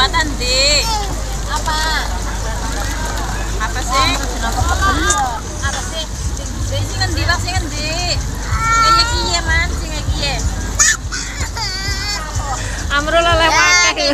jembatan di apa? Apa sih? Apa sih? Sing ngendi kan wak sing ngendi kan, kaya kiye ya, man. Kayak kiye Amrul oleh wakai